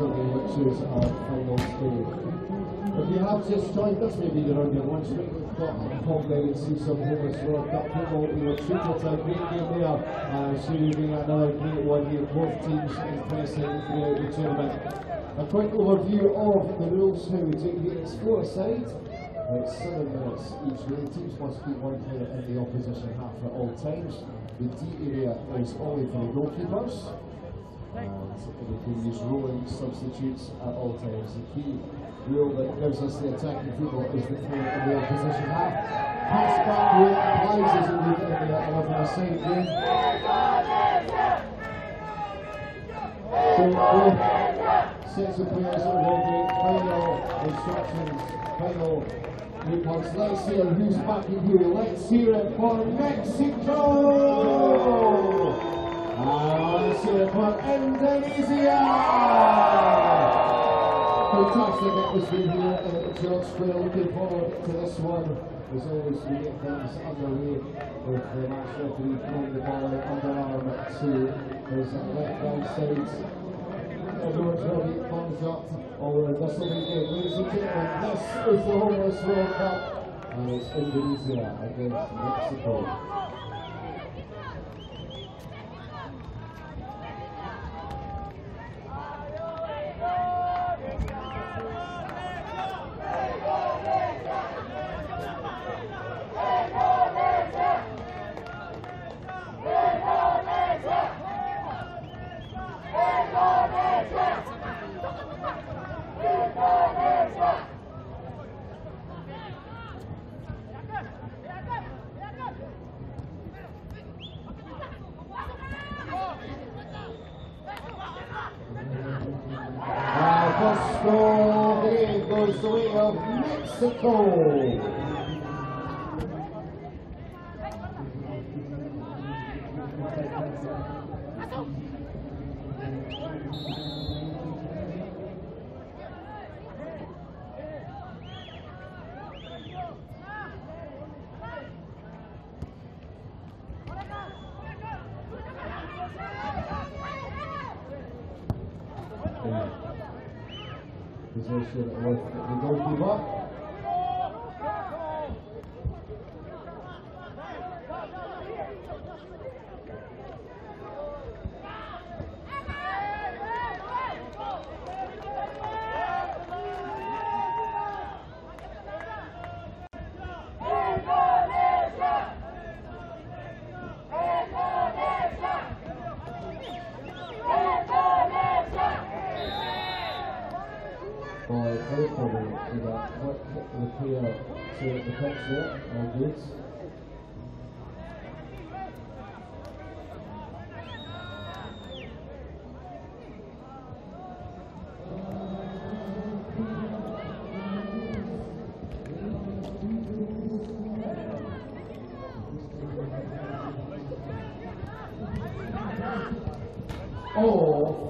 Saturday, which is our final day. If you have just joined us, maybe you're on your lunch break, we've got pop down and see some Homeless World Cup football. We were treated to a great game there. Uh, Sherry being another great one here, both teams impressing throughout the tournament. A quick overview of the rules, how we take it. It's aside. It's seven minutes each way. Teams must keep one player in the opposition half at all times. The D area is only for the goalkeepers. Uh, and can use rolling substitutes at all times. The key rule that gives us the attacking football is the player in the opposition half. Pass back rule applies as in the 11 aside game. So both sets of players are ready. Final instructions, final reports. Let's hear who's backing who. Let's hear it for Mexico! And let's hear it Indonesia! Fantastic atmosphere here at Square. Looking forward to this one. As always, we get things underway with the match referee throwing the ball underarm to his left hand side. Everyone's ready, thumbs up. Oh, this will be good. Ladies and gentlemen, this is the Homeless World Cup. And it's Indonesia against Mexico. Position with the goalkeeper. All. Oh,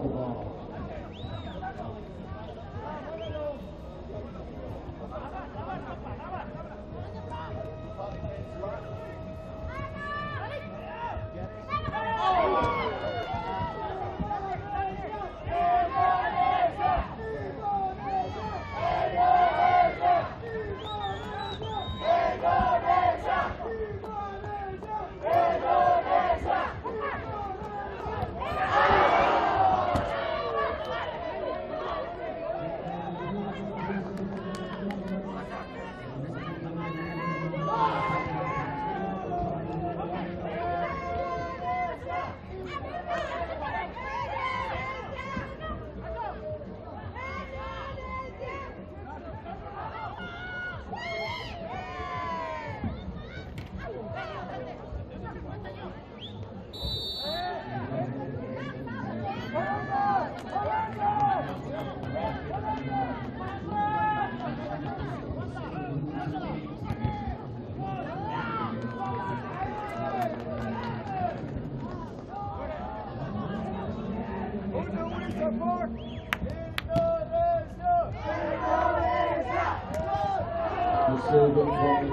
Save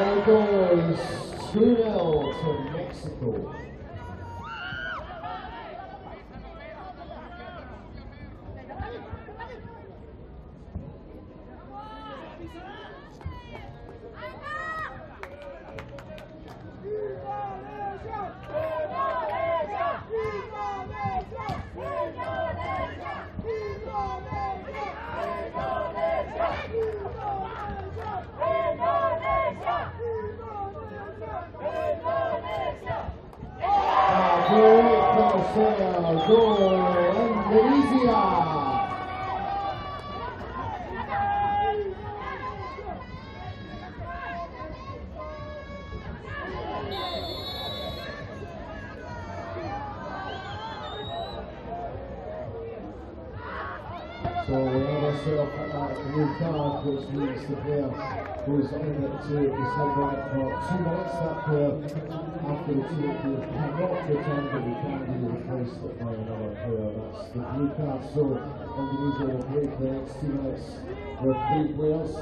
it goes 2 0 to Mexico. So we have ourselves a uh, blue card which means the player who's in it to is held for two minutes. That player after the two you cannot return but you can be replaced by another player. That's the blue card. So Indonesia will play the next two minutes with three players.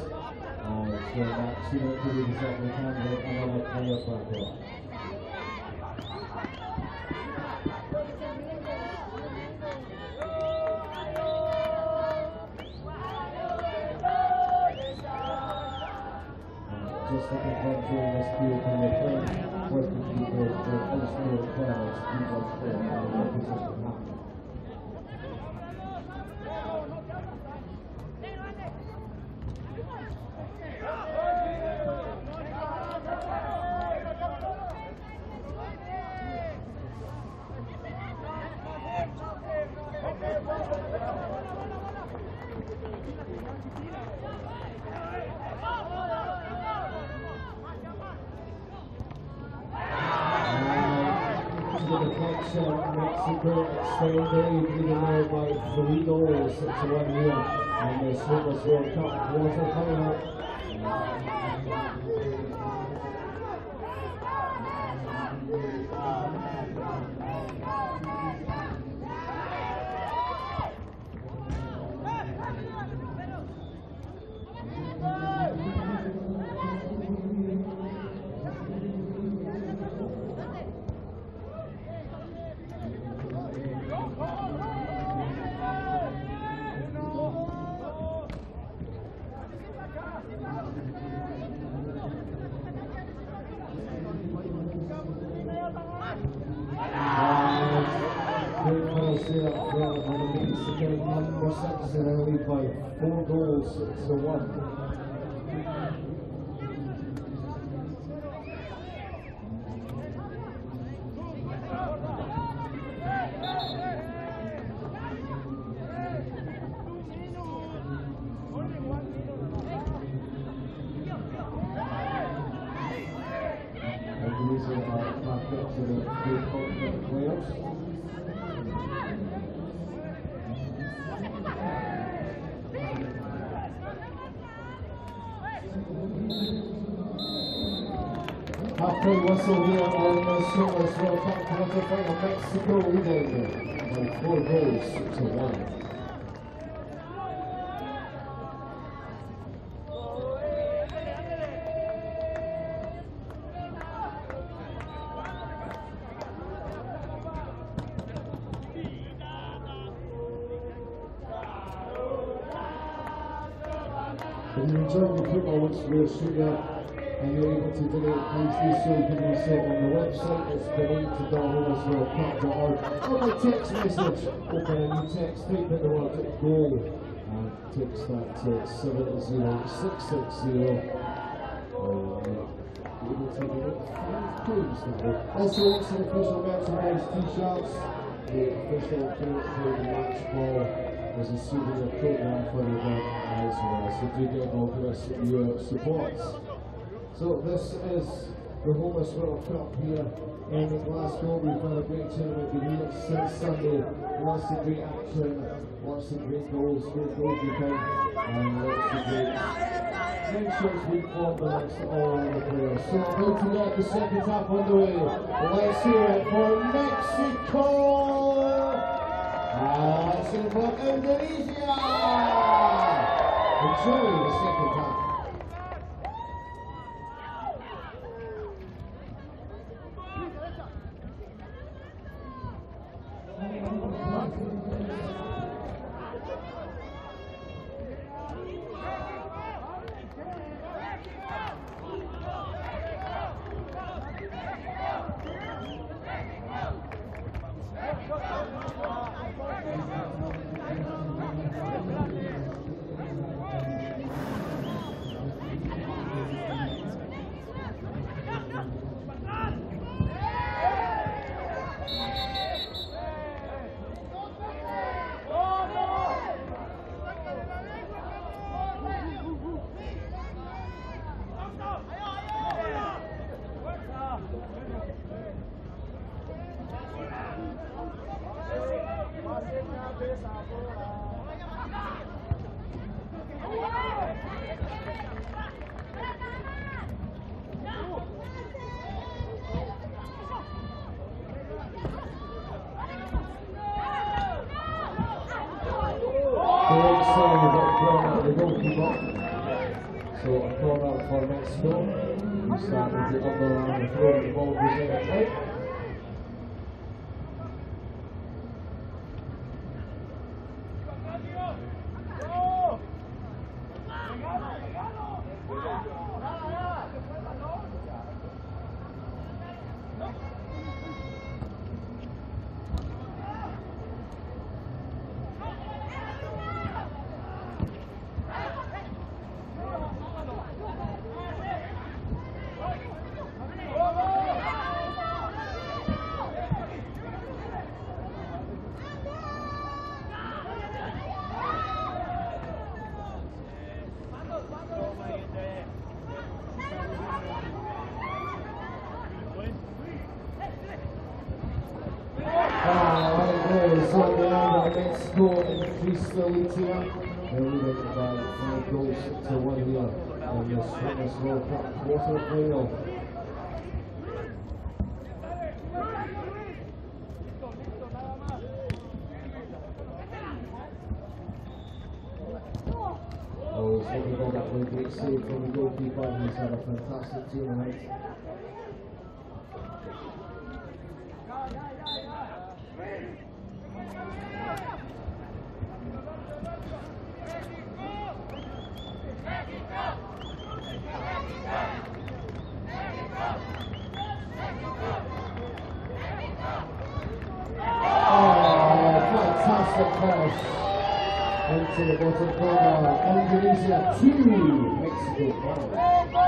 Uh, so that two minute period is up they can get another player back there. 现在中国一个 in the position now. Mexico extended even now by three goals to one here in the Slippers World Cup quarter final. number six in a lead by four goals to one. And these are our to the players. Whistle here on the World Cup quarterfinal. Mexico leading by four goals to one. Shooting and you're able to donate. You can do so on the website. It's donate.homelessworldcup.org. Or by text message. Open a new text, type in the word goal and text that to 70660. Also, some official merchandise t-shirts. The official Philip match ball was a souvenir program for the event as well. So do get involved with us your supports. So this is the Homeless World Cup here in Glasgow. We've had a great tournament here since Sunday. Lots of great action, lots of great goals, great goalkeeping, and lots of great friendships we've formed amongst all the players. So about to get the second half underway. Let's hear it for Mexico! And for Indonesia! Enjoy the second half. Great save, we got thrown out the goalkeeper. So a thrown out for Mexico. We start with the and throwing ball in goals on the end of Mexico increased the lead here. They're leading by five goals to one here in the Swimmers World Cup quarter final. Oh, it's looking like that one great save from the goalkeeper. He's had a fantastic tournament. Oh, fantastic pass the bottom corner. Indonesia 2, Mexico 5.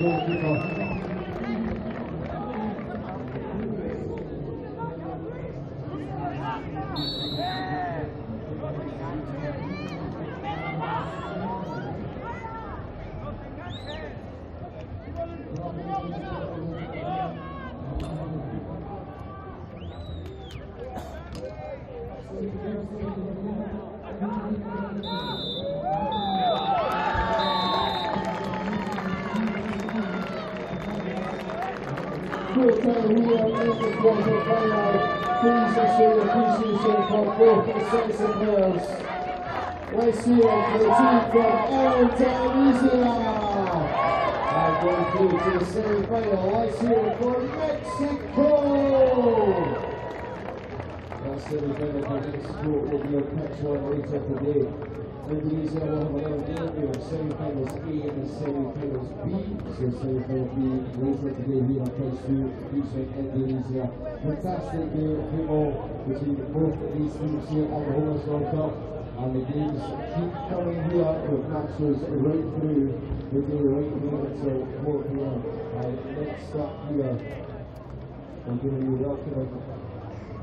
Thank you. Let's hear for the team from Indonesia. And going to the semi-final. Let's it for Mexico. That semi-final for Mexico will be on pitch one later today. Another game A and B. So semi-final B here Indonesia. Fantastic game football between both of these teams here on the Homeless World Cup. And the games keep coming here with matches right through the day right here until 4 p.m. And next up here, I'm going to be welcoming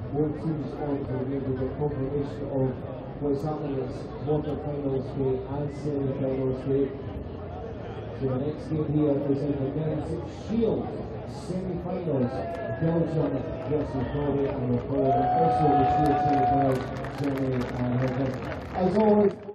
more teams on to the a of happening is quarter-finals day and semi-finals day. So the next game here is in the men's shield semi-finals. Belgium versus Norway and following also the shield semi-finals, Germany and Hong Kong. As always,